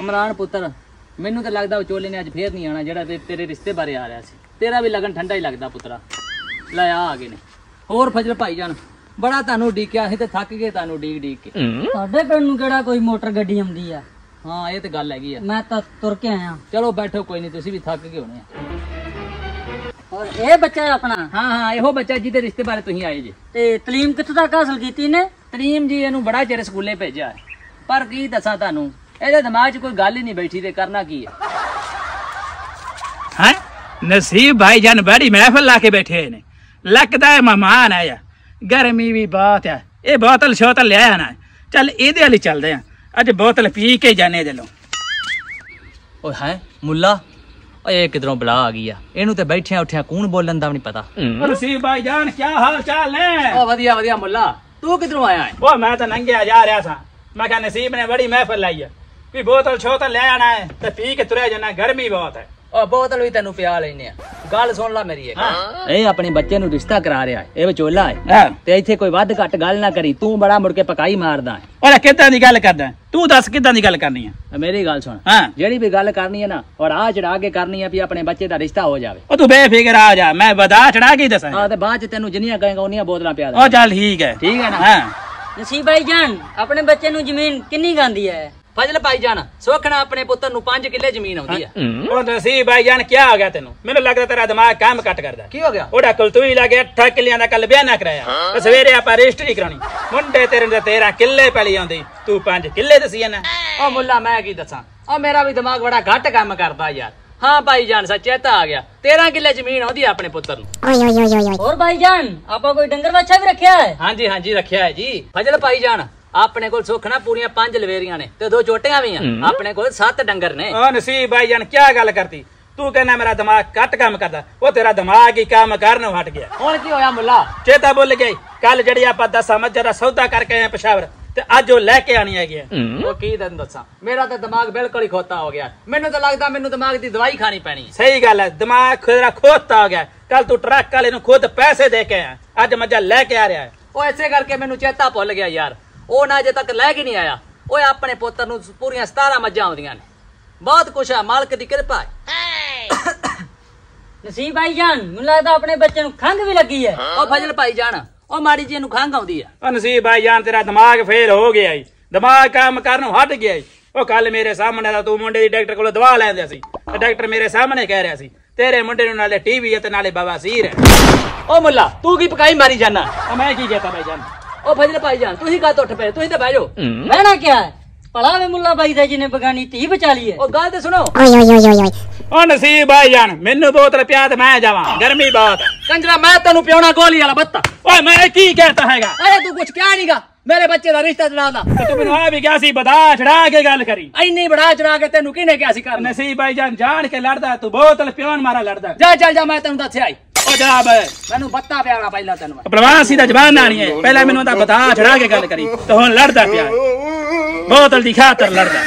ਇਮਰਾਨ ਪੁੱਤਰ ਮੈਨੂੰ ਤਾਂ ਲੱਗਦਾ ਵਿਚੋਲੇ ਨੇ ਅੱਜ ਫੇਰ ਨਹੀਂ ਆਣਾ ਜਿਹੜਾ ਤੇ ਤੇਰੇ ਰਿਸ਼ਤੇ ਬਾਰੇ ਆ ਰਿਹਾ ਸੀ। ਤੇਰਾ ਵੀ ਲਗਨ ਠੰਡਾ ਹੀ ਲੱਗਦਾ ਪੁੱਤਰਾ। ਲੈ ਆ ਆ ਗਏ ਨੇ। ਹੋਰ ਫਜਲ ਭਾਈ ਜਾਨ ਬੜਾ ਤੁਹਾਨੂੰ ਡੀਕਿਆ ਅਸੀਂ ਤੇ ਥੱਕ ਗਏ ਤੁਹਾਨੂੰ ਡੀਕ ਡੀਕ ਕੇ। ਤੁਹਾਡੇ ਪਿੰਡ ਨੂੰ ਕਿਹੜਾ ਕੋਈ ਮੋਟਰ ਗੱਡੀ ਆਉਂਦੀ ਆ? ਹਾਂ ਇਹ ਤੇ ਗੱਲ ਹੈਗੀ ਆ। ਮੈਂ ਤਾਂ ਤੁਰ ਕੇ ਆਇਆ। ਚਲੋ ਬੈਠੋ ਕੋਈ ਨਹੀਂ ਤੁਸੀਂ ਵੀ ਥੱਕ ਗਏ ਹੋਣੇ ਆ। ਔਰ ਇਹ ਬੱਚਾ ਆਪਣਾ? ਹਾਂ ਹਾਂ ਇਹੋ ਬੱਚਾ ਜਿਹਦੇ ਰਿਸ਼ਤੇ ਬਾਰੇ ਤੁਸੀਂ ਆਏ ਜੇ। ਤੇ ਤਲੀਮ ਕਿੱਥੋਂ ਤੱਕ ਹਾਸਲ ਕੀਤੀ ਨੇ ਤਰੀਮ ਜੀ ਇਹਨੂੰ ਬੜਾ ਚਿਰ ਸਕੂਲੇ ਭੇਜਿਆ। ਪਰ ਕੀ ਦੱਸਾਂ ਤੁਹਾਨੂੰ ਇਹਦੇ ਦਿਮਾਗ 'ਚ ਕੋਈ ਗੱਲ ਹੀ ਨਹੀਂ ਬੈਠੀ ਤੇ ਕਰਨਾ ਕੀ ਹੈ? ਹੈ? ਨਸੀਬ ਭਾਈ ਜਾਨ ਬੜੀ ਮਹਿਫਲ ਲਾ ਕੇ ਬੈਠੇ ਹੋਏ ਨੇ। ਲੱਗਦਾ ਹੈ ਮਹਿਮਾਨ ਆਇਆ। ਗਰਮੀ ਵੀ ਬਹੁਤ ਹੈ ਇਹ ਬੋਤਲ ਸ਼ੋਤਲ ਲਿਆਇਆ ਨਾ। ਚੱਲ ਇਹਦੇ ਵਾਲੀ ਚੱਲਦੇ ਆ। ਅੱਜ ਬੋਤਲ ਪੀ ਕੇ ਜਾਣੇ ਦਿਲੋਂ। ਓਏ ਹੈ ਮੁੱਲਾ? ਓਏ ਇਹ ਕਿਧਰੋਂ ਬਲਾ ਆ ਗਈ ਆ? ਇਹਨੂੰ ਤੇ ਬੈਠਿਆਂ ਉੱਠਿਆਂ ਕੌਣ ਬੋਲਣ ਦਾ ਵੀ ਨਹੀਂ ਪਤਾ। ਨਸੀਬ ਭਾਈ ਜਾਨ ਕੀ ਹਾਲ ਚਾਲ ਨੇ? ਓ ਵਧੀਆ ਵਧੀਆ ਮੁੱਲਾ। ਤੂੰ ਕਿਧਰੋਂ ਆਇਆ ਹੈ ਉਹ ਮੈਂ ਤਾਂ ਨੰਗਿਆ ਜਾ ਰਿਹਾ ਸਾਂ। ਮੈਂ ਕਿਹਾ ਨਸੀਬ ਨੇ ਬੜੀ ਮਹਿਫਲ ਲਾਈ ਹੈ ਵੀ ਬੋਤਲ ਸ਼ੋਤਲ ਲੈ ਆਣਾ ਹੈ ਤੇ ਪੀ ਕੇ ਤੁਰਿਆ ਜਾਣਾ ਗਰਮੀ ਬਹੁਤ ਹੈ। ਓ ਬੋਤਲ ਵੀ ਤੈਨੂੰ ਪਿਆ ਲੈਨੇ ਆ। ਗੱਲ ਸੁਣ ਲੈ ਮੇਰੀ ਇੱਕ। ਇਹ ਆਪਣੇ ਬੱਚੇ ਨੂੰ ਰਿਸ਼ਤਾ ਕਰਾ ਰਿਹਾ ਹੈ ਇਹ ਵਿਚੋਲਾ ਹੈ। ਹਾਂ। ਤੇ ਇੱਥੇ ਕੋਈ ਵੱਧ ਘੱਟ ਗੱਲ ਨਾ ਕਰੀ ਤੂੰ ਬੜਾ ਮੁੜ ਕੇ ਪਕਾਈ ਮਾਰਦਾ ਹੈ। ਉਹ ਕਿੱਦਾਂ ਦੀ ਗੱਲ ਕਰਦਾ ਤੂੰ ਦੱਸ ਕਿੱਦਾਂ ਦੀ ਗੱਲ ਕਰਨੀ ਹੈ? ਮੇਰੀ ਗੱਲ ਸੁਣ। ਹਾਂ। ਜਿਹੜੀ ਵੀ ਗੱਲ ਕਰਨੀ ਹੈ ਨਾ ਔਰ ਆ ਚੜਾ ਕੇ ਕਰਨੀ ਹੈ ਵੀ ਆਪਣੇ ਬੱਚੇ ਦਾ ਰਿਸ਼ਤਾ ਹੋ ਜਾਵੇ। ਉਹ ਤੂੰ ਬੇਫਿਕਰ ਆ ਜਾ ਮੈਂ ਵਧਾ ਚੜਾ ਕੇ ਹੀ ਦੱਸਾਂ। ਆ ਤੇ ਬਾਅਦ ਚ ਤੈਨੂੰ ਜਿੰਨੀਆਂ ਕਹੇਗਾ ਉਨੀਆਂ ਬੋਤਲਾਂ ਪਿਆ ਦੇ ਉਹ ਚੱਲ ਠੀਕ ਹੈ। ਠੀਕ ਹੈ ਨਾ? ਹਾਂ। ਨਸੀਬ ਭਾਈ ਜਾਨ ਆਪਣੇ ਬੱਚੇ ਨੂੰ ਜ਼ਮੀਨ ਕਿੰਨੀ ਗਾਂਦੀ ਹੈ? ਫਜ਼ਲ ਭਾਈ ਜਾਨ ਸੋਖਣਾ ਆਪਣੇ ਪੁੱਤਰ ਨੂੰ 5 ਕਿੱਲੇ ਜ਼ਮੀਨ ਆਉਂਦੀ ਆ। ਉਹ ਨਸੀਬ ਭਾਈ ਜਾਨ ਕੀ ਹੋ ਗਿਆ ਤੈਨੂੰ? ਮੈਨੂੰ ਲੱਗਦਾ ਤੇਰਾ ਦਿਮਾਗ ਕੰਮ ਘੱਟ ਕਰਦਾ। ਕੀ ਹੋ ਗਿਆ? ਉਹਦਾ ਕੁਲ ਤੂੰ ਹੀ ਲੱਗੇ 8 ਕਿੱਲਿਆਂ ਦਾ ਕੱਲ ਵਿਆਹ ਨਾ ਕਰਾਇਆ। ਤੇ ਸਵੇਰੇ ਆਪਾਂ ਰਜਿਸਟਰੀ ਕਰਾਉਣੀ। ਮੁੰਡੇ ਤੇਰੇ ਨੂੰ 13 ਕਿੱਲੇ ਪੈਲੀ ਆਉਂਦੀ ਤੂੰ 5 ਕਿੱਲੇ ਦਸੀ ਨਾ ਓ ਮੁੱਲਾ ਮੈਂ ਕੀ ਦੱਸਾਂ? ਓ ਮੇਰਾ ਵੀ ਦਿਮਾਗ ਬੜਾ ਘੱਟ ਕੰਮ ਕਰਦਾ ਯਾਰ। ਹਾਂ ਭਾਈ ਜਾਨ ਸੱਚੇਤਾ ਆ ਗਿਆ। 13 ਕਿੱਲੇ ਜ਼ਮੀਨ ਆਉਂਦੀ ਆ ਆਪਣੇ ਪੁੱਤਰ ਨੂੰ। ਹੋਰ ਭਾਈ ਜਾਨ ਆਪਾਂ ਕੋਈ ਡੰਗਰ ਵੱਛਾ ਵੀ ਰੱਖਿਆ ਹੈ? ਹਾਂਜੀ ਹਾਂਜੀ ਰੱਖਿਆ ਹੈ ਜੀ। ਫਜ਼ਲ ਭਾਈ ਜਾਨ ਆਪਣੇ ਕੋਲ ਸੁਖਣਾ ਪੂਰੀਆਂ ਪੰਜ ਲਵੇਰੀਆਂ ਨੇ ਤੇ ਦੋ ਚੋਟੀਆਂ ਵੀ ਆ। ਆਪਣੇ ਕੋਲ ਸੱਤ ਡੰਗਰ ਨੇ। ਉਹ ਨਸੀਬ ਭਾਈ ਜਾਨ ਕੀ ਗੱਲ ਕਰਤੀ? ਤੂੰ ਕਹਿੰਦਾ ਮੇਰਾ ਦਿਮਾਗ ਘੱਟ ਕੰਮ ਕਰਦਾ। ਉਹ ਤੇਰਾ ਦਿਮਾਗ ਹੀ ਕੰਮ ਕਰਨ ਹਟ ਗਿਆ। ਹੁਣ ਕੀ ਹੋਇਆ ਮੁੱਲਾ? ਚੇਤਾ ਭੁੱਲ ਗਈ ਕੱਲ ਜਿਹੜੀ ਆਪਾਂ ਦਸਾਂ ਮੱਝਾਂ ਦਾ ਸੌਦਾ ਕਰਕੇ ਆਏ ਪਸ਼ਾਵਰ ਤੇ ਅੱਜ ਉਹ ਲੈ ਕੇ ਆਣੀ ਹੈਗੀ ਆ। ਉਹ ਕੀ ਤੈਨੂੰ ਦੱਸਾਂ? ਮੇਰਾ ਤਾਂ ਦਿਮਾਗ ਬਿਲਕੁਲ ਹੀ ਖੋਤਾ ਹੋ ਗਿਆ। ਮੈਨੂੰ ਤਾਂ ਲੱਗਦਾ ਮੈਨੂੰ ਦਿਮਾਗ ਦੀ ਦਵਾਈ ਖਾਣੀ ਪੈਣੀ। ਸਹੀ ਗੱਲ ਹੈ ਦਿਮਾਗ ਖੁਦਰਾ ਖੋਤਾ ਹੋ ਗਿਆ। ਕੱਲ ਤੂੰ ਟਰੱਕ ਵਾਲੇ ਨੂੰ ਖੁਦ ਪੈਸੇ ਦੇ ਕੇ ਆਇਆ। ਅੱਜ ਮੱਝਾਂ ਲੈ ਕੇ ਆ ਰਿਹਾ। ਉਹ ਐਸੇ ਕਰਕੇ ਮੈਨੂੰ ਚੇਤਾ ਭੁੱਲ ਗਿਆ ਯਾਰ। ਉਹ ਨਾ ਅਜੇ ਤੱਕ ਲੈ ਕੇ ਨਹੀਂ ਆਇਆ। ਓਏ ਆਪਣੇ ਪੁੱਤਰ ਨੂੰ ਪੂਰੀਆਂ 17 ਮੱਝਾਂ ਆਉਂਦੀਆਂ ਨੇ। ਬਹੁਤ ਕੁਛ ਆ ਮਾਲਕ ਦੀ ਕਿਰਪਾ ਹੈ। ਨਸੀਬ ਭਾਈ ਜਾਨ ਮੈਨੂੰ ਲੱਗਦਾ ਆਪਣੇ ਬੱਚੇ ਨੂੰ ਖੰਘ ਵੀ ਲੱਗੀ ਹੈ। ਉਹ ਫਜ਼ਲ ਭਾਈ ਜਾਨ ਉਹ ਮਾੜੀ ਜੀ ਨੂੰ ਖੰਘ ਆਉਂਦੀ ਆ। ਉਹ ਨਸੀਬ ਭਾਈ ਜਾਨ ਤੇਰਾ ਦਿਮਾਗ ਫੇਲ ਹੋ ਗਿਆ ਈ। ਦਿਮਾਗ ਕੰਮ ਕਰਨੋਂ ਹਟ ਗਿਆ ਈ। ਉਹ ਕੱਲ ਮੇਰੇ ਸਾਹਮਣੇ ਦਾ ਤੂੰ ਮੁੰਡੇ ਦੀ ਡਾਕਟਰ ਕੋਲੋਂ ਦਵਾ ਲੈਂਦਾ ਸੀ। ਤੇ ਡਾਕਟਰ ਮੇਰੇ ਸਾਹਮਣੇ ਕਹਿ ਰਿਹਾ ਸੀ ਤੇਰੇ ਮੁੰਡੇ ਨੂੰ ਨਾਲੇ ਟੀਵੀ ਹੈ ਤੇ ਨਾਲੇ ਬਵਾਸੀਰ ਹੈ। ਉਹ ਮੁੱਲਾ ਤੂੰ ਕੀ ਪਕਾਈ ਮਾਰੀ ਜਾਨਾ? ਉਹ ਮੈਂ ਕੀ ਕਹਤਾ ਭਾਈ ਜਾਨ? ਉਹ ਫਜ਼ਲ ਭਾਈ ਜਾਨ ਤੁਸੀਂ ਕਾਹ ਉੱਠ ਪਏ? ਤੁਸੀਂ ਤਾਂ ਬਹਿ ਜਾਓ। ਰਹਿਣਾ ਕਿਆ ਹੈ? ਭਲਾ ਵੇ ਮੁੱਲਾ ਬਾਈ ਦਾ ਜਿਹਨੇ ਬਗਾਨੀ ਧੀ ਬਚਾ ਲਈ ਹੈ। ਉਹ ਗੱਲ ਤੇ ਸੁਣੋ। ਉਹ ਨਸੀਬ ਭਾਈ ਜਾਨ ਮੈਨੂੰ ਬੋਤਲ ਪਿਆ ਤੇ ਮੈਂ ਜਾਵਾਂ। ਗਰਮੀ ਬਹੁਤ ਹੈ ਕੰਜਰਾ ਮੈਂ ਤੈਨੂੰ ਪਿਉਣਾ ਗੋਲੀ ਵਾਲਾ ਬੱਤਾ। ਓਏ ਮੈਂ ਕੀ ਕਹਤਾ ਹੈਗਾ? ਅਰੇ ਤੂੰ ਕੁਛ ਕਿਹਾ ਨਹੀਂਗਾ ਮੇਰੇ ਬੱਚੇ ਦਾ ਰਿਸ਼ਤਾ ਚੜਾਉਂਦਾ ਤੇ ਤੂੰ ਮੈਨੂੰ ਆ ਵੀ ਕਿਹਾ ਸੀ ਬਤਾ ਛੜਾ ਕੇ ਗੱਲ ਕਰੀ। ਇੰਨੀ ਬੜਾ ਚੜਾ ਕੇ ਤੈਨੂੰ ਕਿਹਨੇ ਕਿਹਾ ਸੀ ਕਰ ਨਸੀਬ ਭਾਈ ਜਾਨ ਜਾਣ ਕੇ ਲੜਦਾ ਤੂੰ ਬੋਤਲ ਪਿਉਣ ਮਾਰਾ ਲੜਦਾ ਜਾ ਚੱਲ ਜਾ ਮੈਂ ਤੈਨੂੰ ਦੱਸਿਆ ਹੀ ਉਹ ਜਨਾਬ ਮੈਨੂੰ ਬੱਤਾ ਪਿਆਣਾ ਪਹਿਲਾਂ ਤੈਨੂੰ ਮੈਂ। ਪ੍ਰਵਾਸੀ ਦਾ ਜ਼ਬਾਨ ਆਣੀ ਹੈ ਪਹਿਲਾਂ ਮੈਨੂੰ ਤਾਂ ਬਤਾ ਛੜਾ ਕੇ ਗੱਲ ਕਰੀ ਤੇ ਹੁਣ ਲੜਦਾ ਪਿਆ ਹੈ। ਬੋਤਲ ਦੀ ਖਾਤਰ ਲੜਦਾ